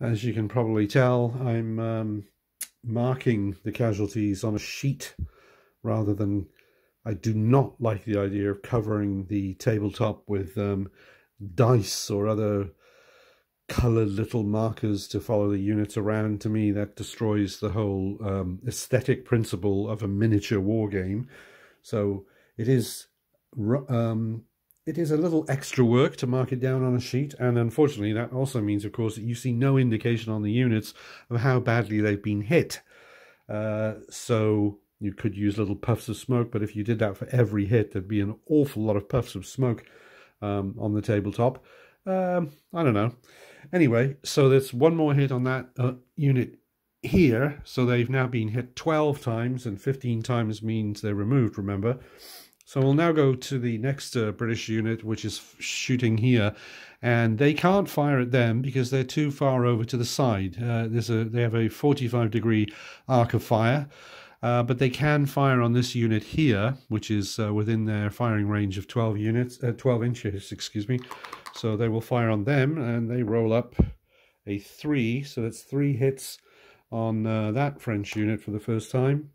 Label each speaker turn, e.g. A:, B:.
A: As you can probably tell, I'm um, marking the casualties on a sheet rather than I do not like the idea of covering the tabletop with um, dice or other coloured little markers to follow the units around. To me, that destroys the whole um, aesthetic principle of a miniature war game. So it is um, it is a little extra work to mark it down on a sheet, and unfortunately that also means, of course, that you see no indication on the units of how badly they've been hit. Uh, so you could use little puffs of smoke, but if you did that for every hit, there'd be an awful lot of puffs of smoke um, on the tabletop. Um, I don't know. Anyway, so there's one more hit on that uh, unit here. So they've now been hit 12 times, and 15 times means they're removed, remember? So we'll now go to the next uh, British unit, which is shooting here, and they can't fire at them because they're too far over to the side. Uh, there's a they have a 45 degree arc of fire, uh, but they can fire on this unit here, which is uh, within their firing range of 12 units, uh, 12 inches, excuse me. So they will fire on them, and they roll up a three. So that's three hits on uh, that French unit for the first time.